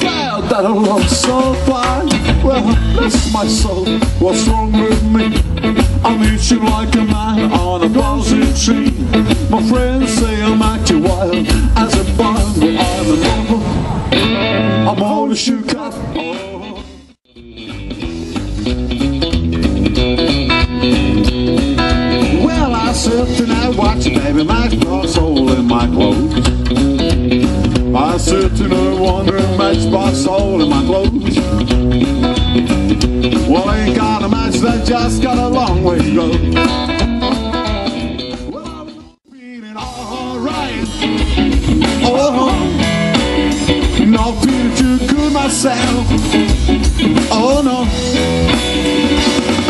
girl that I love so fine. Well, bless my soul, what's wrong with me? I'm itching like a man on a rosy tree. My friends say I'm acting wild as a bun But I'm a lover, I'm only shook up. Well, I sit and I watch baby, my hole in my clothes I sit and I in my clothes. Well, I ain't got a match that just got a long way to go. Well, I'm feeling alright. Oh, not feeling too good myself. Oh no,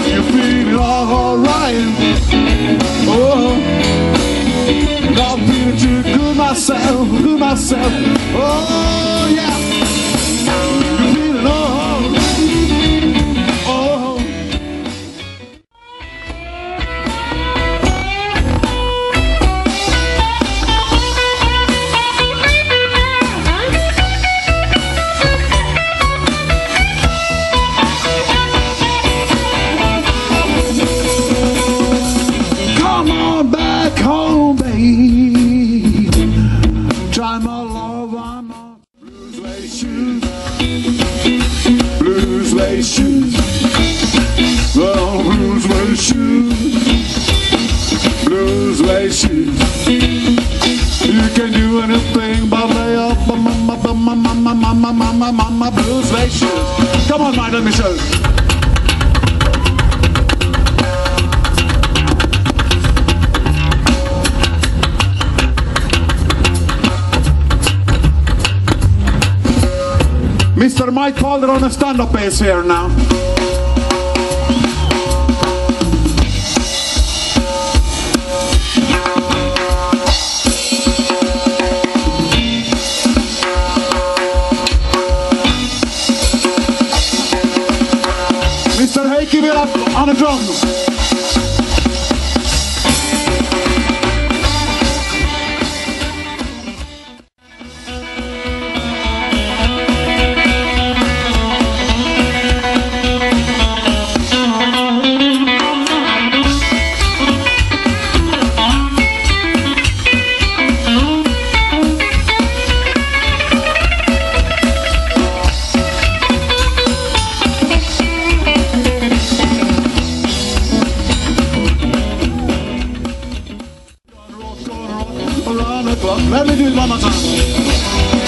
you're feeling alright. Oh, not feeling too good myself, good myself. Oh yeah, my, my blues lace shoes. Come on, Mike, let. Mr. Mike Calder on a stand-up bass here now. give it up on the drum. Let me do it, Mama.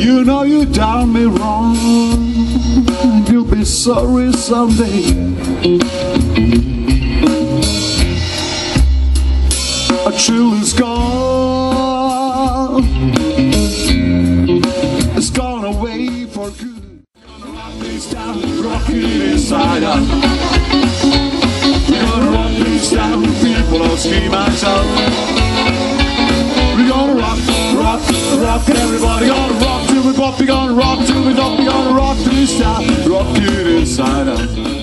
You know you done me wrong. You'll be sorry someday. A chill is gone. It's gone away for good. Inside out. All scream and. We're gonna rock, rock, rock, everybody gonna rock till we pop, we gonna rock till we drop, we gonna rock this down, rock it inside out.